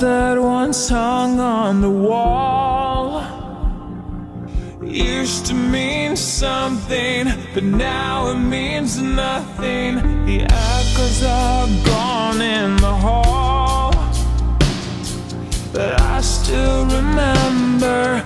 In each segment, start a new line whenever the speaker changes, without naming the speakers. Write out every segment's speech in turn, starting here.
that once hung on the wall. Used to mean something, but now it means nothing. The echoes are gone in the hall. But I still remember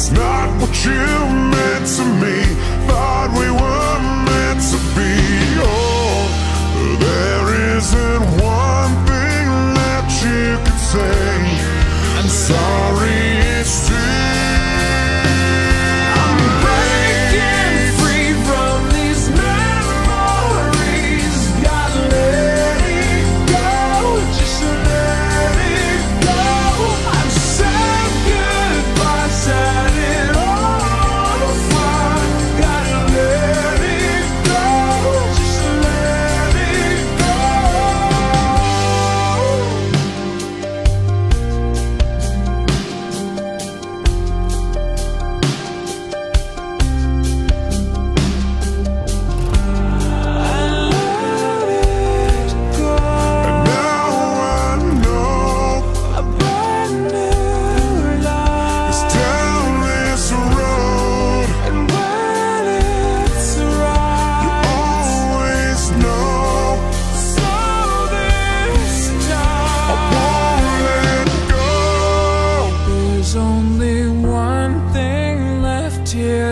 It's
not what you meant to me Thought we were meant to be. Oh, there isn't one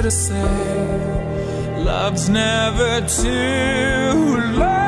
to say love's never too late.